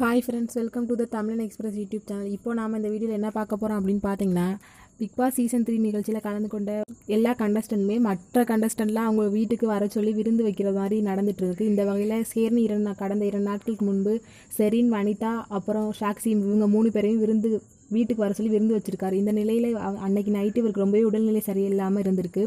Hi friends welcome to the Tamilan express YouTube channel இப்போ நாம் இந்த வீடியோவில் என்ன பார்க்க போகிறோம் அப்படின்னு பார்த்தீங்கன்னா பிக் பாஸ் சீசன் த்ரீ நிகழ்ச்சியில் கலந்து கொண்ட எல்லா கண்டஸ்டன்ட்டுமே மற்ற கண்டஸ்டன்ட்லாம் அவங்க வீட்டுக்கு வர சொல்லி விருந்து வைக்கிற மாதிரி நடந்துட்டு இருக்கு. இந்த வகையில் சேர்னு இரண்டு கடந்த இரண்டு நாட்களுக்கு முன்பு செரீன் வனிதா அப்புறம் ஷாக்ஸி இவங்க மூணு பேரையும் விருந்து வீட்டுக்கு வர சொல்லி விருந்து வச்சிருக்காரு. இந்த நிலையில் அன்னைக்கு நைட்டு இவருக்கு ரொம்பவே உடல்நிலை சரியில்லாமல் இருந்திருக்கு.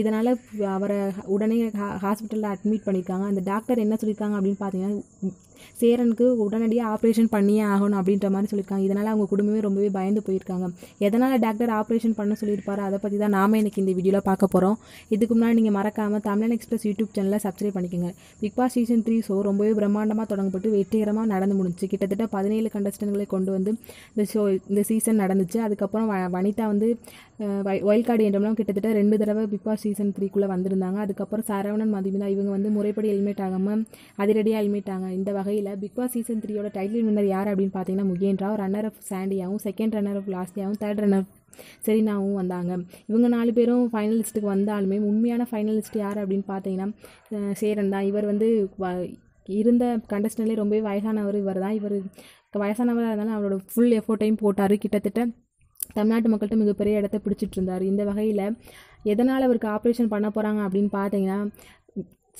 இதனால் அவரை உடனே ஹாஸ்பிட்டலில் அட்மிட் பண்ணியிருக்காங்க அந்த டாக்டர் என்ன சொல்லியிருக்காங்க அப்படின்னு பார்த்தீங்கன்னா சேரனுக்கு உடனடியாக ஆப்ரேஷன் பண்ணியே ஆகணும் அப்படின்ற மாதிரி சொல்லியிருக்காங்க. இதனால் அவங்க குடும்பமே ரொம்பவே பயந்து போயிருக்காங்க. எதனால் டாக்டர் ஆப்ரேஷன் பண்ண சொல்லியிருப்பாரு அதை பற்றி தான் நாம எனக்கு இந்த வீடியோவில் பார்க்க போகிறோம் இதுக்கு முன்னாடி நீங்கள் மறக்காமல் தமிழன் எக்ஸ்பிரஸ் யூடியூப் சேனலை சப்ஸ்கிரைப் பண்ணிக்கோங்க. Bigg Boss season three show ரொம்பவே பிரம்மாண்டமாக தொடங்கப்பட்டு வெற்றிகரமாக நடந்து முடிஞ்சுச்சு. கிட்டத்தட்ட பதினேழு கண்டஸ்டன்ட்களை கொண்டு வந்து இந்த ஷோ இந்த சீசன் நடந்துச்சு. அதுக்கப்புறம் வ- வனிதா வந்து ஒயில் கார்டு என்றவங்களும் கிட்டத்தட்ட ரெண்டு தடவை பிக் பாஸ் சீசன் த்ரீக்குள்ளே வந்திருந்தாங்க. அதுக்கப்புறம் சரவணன் மதுமிதா இவங்க வந்து முறைப்படி ஹெல்மெட் ஆகாமல் அதிரடியாக ஹெல்மெட் ஆங்க இந்த வகை வகையில் பிக் பாஸ் சீசன் த்ரீயோட டைட்டில் வின்னர் யார் அப்படின்னு பார்த்தீங்கன்னா முகேந்திரா ரன்னர் ஆஃப் சாண்டியாகவும் செகண்ட் ரன்னர் ஆஃப் லாஸ்டியாகவும் தேர்ட் ரன்னர் செரினாவும் வந்தாங்க. இவங்க நாலு பேரும் ஃபைனலிஸ்ட்டுக்கு வந்தாலுமே உண்மையான ஃபைனலிஸ்ட் யார் அப்படின்னு பார்த்தீங்கன்னா சேரன் தான். இவர் வந்து இருந்த கண்டஸ்டன்ட்லேயே ரொம்பவே வயசானவர் இவர் தான். இவர் வயசானவராக இருந்தாலும் அவரோட ஃபுல் எஃபோர்ட்டையும் போட்டார். கிட்டத்தட்ட தமிழ்நாட்டு மக்கள்கிட்ட மிகப்பெரிய இடத்த பிடிச்சிட்டு இருந்தார். இந்த வகையில் எதனால் அவருக்கு ஆப்ரேஷன் பண்ண போகிறாங்க அப்படின்னு பார்த்தீங்கன்னா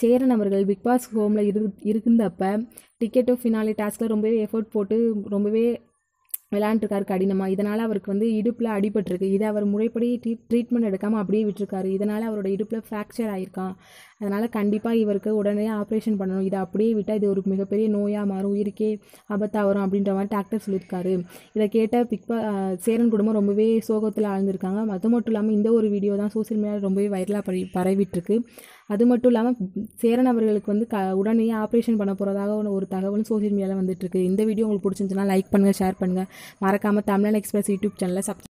சேரன் அவர்கள் பிக் பாஸ் ஹோமில் இரு இருந்தப்ப டிக்கெட்டோ ஃபினாலே டாஸ்கில் ரொம்பவே எஃபோர்ட் போட்டு ரொம்பவே விளையாண்டுருக்காரு கடினமாக இதனால் அவருக்கு வந்து இடுப்பில் அடிபட்டிருக்கு. இதை அவர் முறைப்படி ட்ரீ ட்ரீட்மெண்ட் எடுக்காமல் அப்படியே விட்டுருக்காரு. இதனால் அவரோட இடுப்பில் ஃப்ராக்சர் ஆயிருக்கான். அதனால் கண்டிப்பாக இவருக்கு உடனே ஆப்ரேஷன் பண்ணணும். இதை அப்படியே விட்டால் இது ஒரு மிகப்பெரிய நோயாக மாறும். உயிருக்கே ஆபத்தாக வரும் அப்படின்ற மாதிரி டாக்டர் சொல்லியிருக்காரு. இதை கேட்ட பிக் பா சேரன் குடும்பம் ரொம்பவே சோகத்தில் ஆழ்ந்திருக்காங்க. அது மட்டும் இல்லாமல் இந்த ஒரு வீடியோ தான் சோசியல் மீடியாவில் ரொம்பவே வைரலாக பரவி பரவிட்டுருக்கு. அது மட்டும் இல்லாமல் சேரன் அவர்களுக்கு வந்து க உடனே ஆப்ரேஷன் பண்ண போகிறதாக ஒரு தகவலும் சோசியல் மீடியாவில் வந்துட்டுருக்கு. இந்த வீடியோ உங்களுக்கு பிடிச்சிருந்துச்சுன்னா லைக் பண்ணுங்கள் ஷேர் பண்ணுங்கள் மறக்காமல் தமிழன் எக்ஸ்பிரஸ் யூடியூப் சேனலை சப்